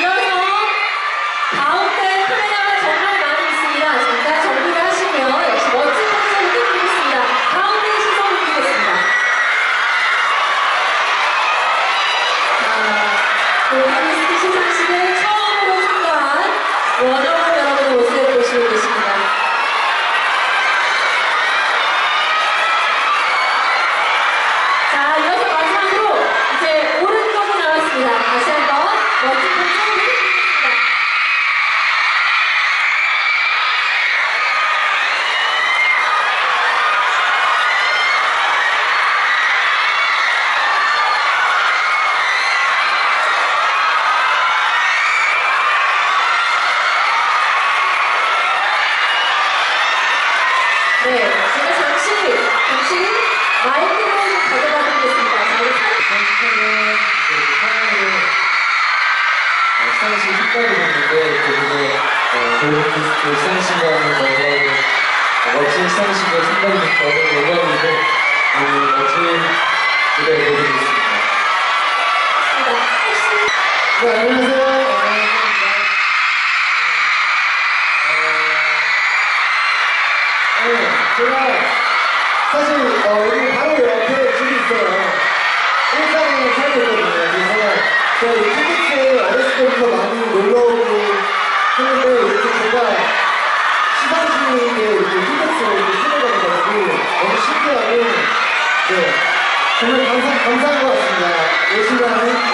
No, no. 잠시 마이크를 좀 가져가 드리겠습니다. 자, 우리 사- 수상 씨 색깔을 봤는데 거기서 골든디스크 수상 씨가 너무 멋진 수상 씨가 생각이 너무 영광이고 오늘 멋진 무대 보여드리겠습니다. 혹시 네, 안녕하세요. 네, 제가 사실 어, 여기 옆에 집이 있어요. 일산에 살고 있거든요. 그래서 이 티켓에 어렸을 때부터 많이 놀러 오고 했는데 이렇게 제가 시상식에 이렇게 티켓을 이렇게 쓰게 돼가지고 너무 신기하고 네, 정말 감사, 감사한 것 같습니다. 열심히 하는